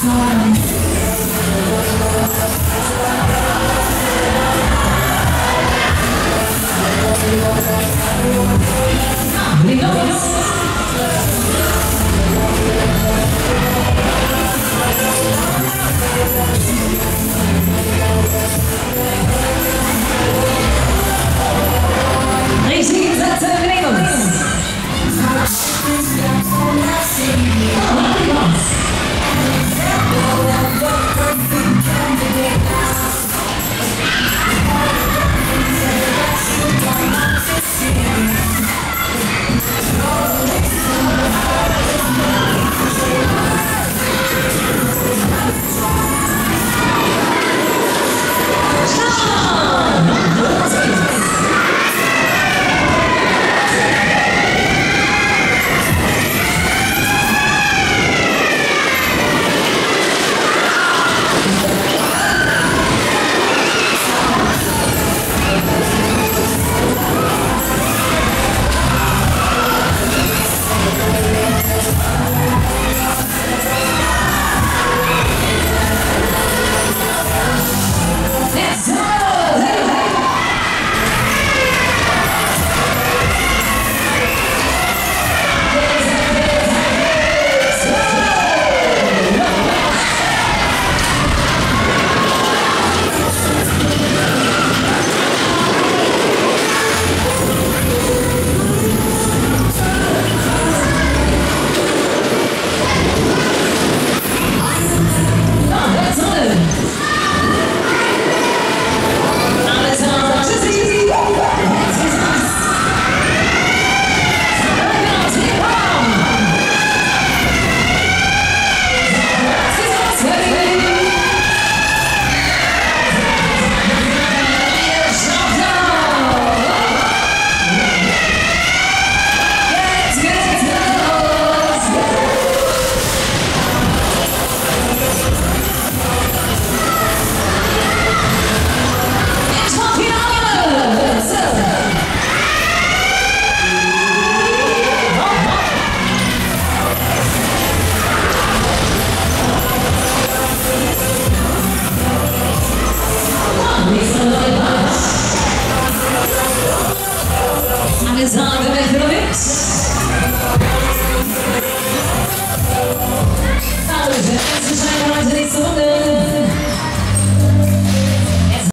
silence.